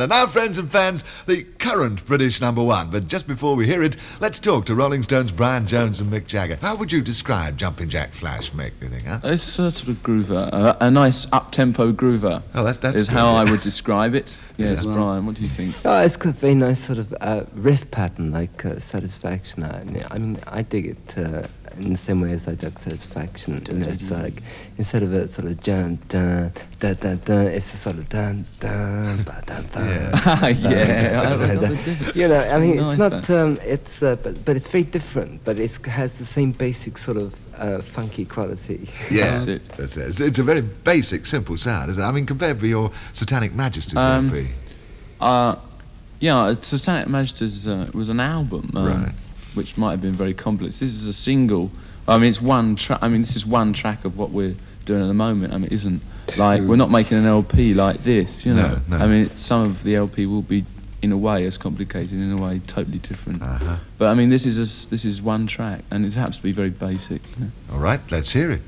And now, friends and fans, the current British number one. But just before we hear it, let's talk to Rolling Stones' Brian Jones and Mick Jagger. How would you describe Jumping Jack Flash, Mick, do you think, huh? It's a sort of groover, uh, a nice up-tempo groover. Oh, that's- that's is good, how. I would describe it. Yes, Yeah. Brian, what do you think? Oh, it's got a very nice sort of uh, riff pattern, like uh, Satisfaction. I, I mean, I dig it uh, in the same way as I dug Satisfaction. You know, it's like instead of a sort of dun dun dun dun dun, it's a sort of dun dun ba dun dun. Yeah. yeah, I- I dun, love dun. it. You know, I mean, Nice it's not. Um, it's uh, but but it's very different. But it has the same basic sort of uh, funky quality. Yes, That's it. That's it. It's, it's a very basic, simple sound, isn't it? I mean, compared with your Satanic Majesties Um, LP. Uh, yeah, Satanic Majesties uh, was an album, um, Right. Which might have been very complex. This is a single. I mean, it's one track. I mean, this is one track of what we're doing at the moment. I mean, it isn't like we're not making an LP like this. You know, No, no. I mean, some of the LP will be, in a way, as complicated. In a way, totally different. Uh-huh. But I mean, this is a this is one track, and it happens to be very basic. You know? All right, let's hear it.